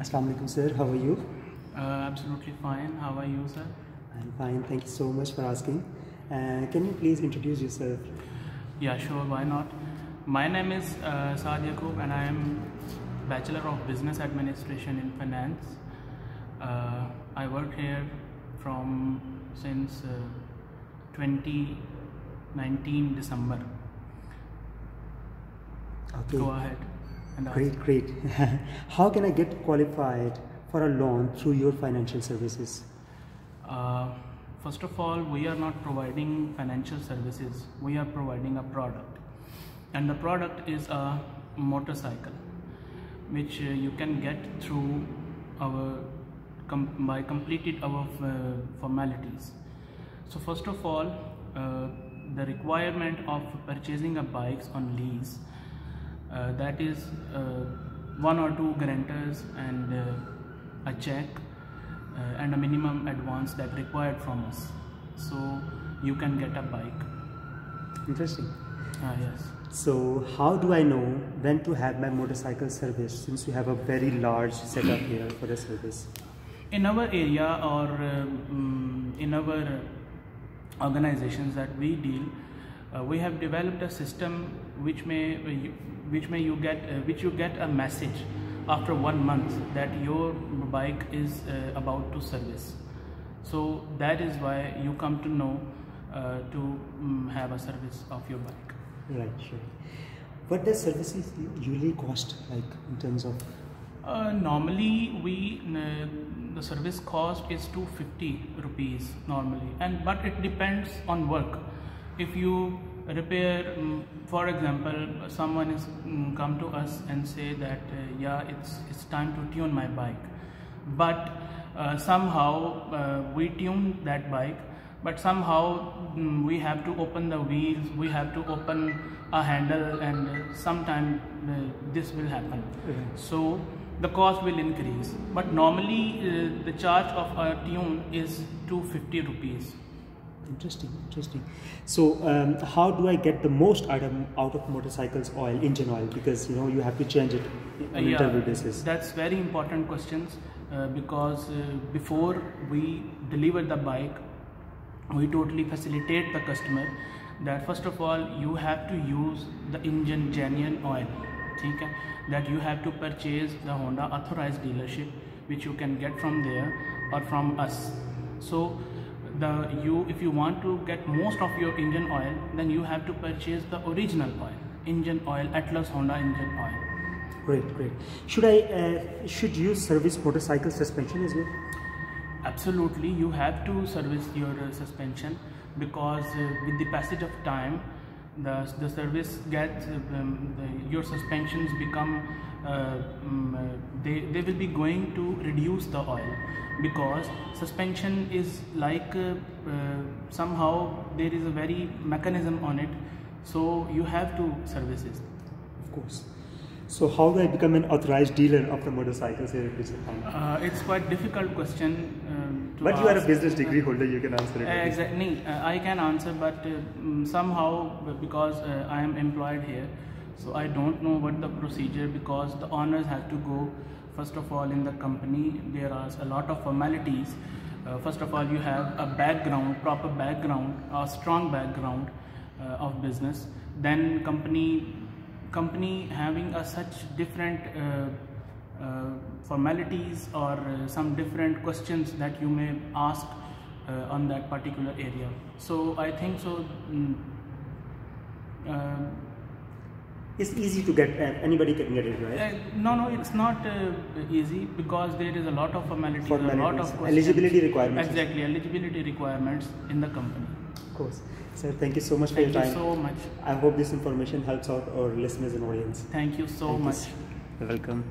Assalamu alaikum, sir. How are you? Uh, absolutely fine. How are you, sir? I'm fine. Thank you so much for asking. Uh, can you please introduce yourself? Yeah, sure. Why not? My name is uh, Saad Yaqoob and I am Bachelor of Business Administration in Finance. Uh, I work here from since uh, 2019 December. Okay. Go ahead. Great, great. How can I get qualified for a loan through your financial services? Uh, first of all, we are not providing financial services. We are providing a product, and the product is a motorcycle, which uh, you can get through our com- by completed our uh, formalities. So first of all, uh, the requirement of purchasing a bikes on lease, that is uh, one or two guarantors and uh, a check uh, and a minimum advance that required from us. So you can get a bike. Interesting. Ah yes. So, how do I know when to have my motorcycle service since you have a very large setup here for the service? In our area or um, in our organizations that we deal, uh, we have developed a system which may which may you get uh, which you get a message after one month that your bike is uh, about to service. So that is why you come to know uh, to um, have a service of your bike. Right, sure. What does services usually cost, like in terms of? Uh, normally, we uh, the service cost is 250 rupees normally, and but it depends on work. If you repair, um, for example, someone is um, come to us and say that uh, yeah, it's it's time to tune my bike, but uh, somehow uh, we tune that bike but somehow mm, we have to open the wheels we have to open a handle and sometime uh, this will happen. Right. so the cost will increase. But normally uh, the charge of a tune is 250 rupees Interesting, interesting. So, um, how do I get the most item out of motorcycles oil, engine oil? Because you know you have to change it on Uh, interval basis. That's very important questions uh, because uh, before we deliver the bike, we totally facilitate the customer that first of all you have to use the engine genuine oil. ठीक है? That you have to purchase the Honda authorized dealership which you can get from there or from us. So the you if you want to get most of your engine oil then you have to purchase the original oil engine oil Atlas Honda engine oil. Great, great. Should I uh, should you service motorcycle suspension as well? Absolutely, you have to service your uh, suspension because uh, with the passage of time, the, the service gets um, the, your suspensions become they, they will be going to reduce the oil because suspension is like uh, uh, somehow there is a very mechanism on it so you have to service it Of course. So, how do I become an authorized dealer of the motorcycles here at Bishan? uh, it's quite difficult question um, to But you are a business degree holder, you can answer it. Uh, Exactly. Uh, I can answer, but uh, mm, somehow because uh, I am employed here, so I don't know what the procedure because the owners have to go. First of all, in the company, there are a lot of formalities. Uh, first of all, you have a background, proper background, a strong background uh, of business. Then company, company having a such different. Uh, uh, formalities or uh, some different questions that you may ask uh, on that particular area. So I think so. mm, It's easy to get, uh, anybody can get it, right? uh, no, no, it's not uh, easy because there is a lot of formalities, a lot of questions. eligibility requirements. Exactly, eligibility requirements in the company. Of course. Sir, thank you so much for your time. Thank you so much. I hope this information helps out our listeners and audience. Thank you so Thank much. sir. Welcome.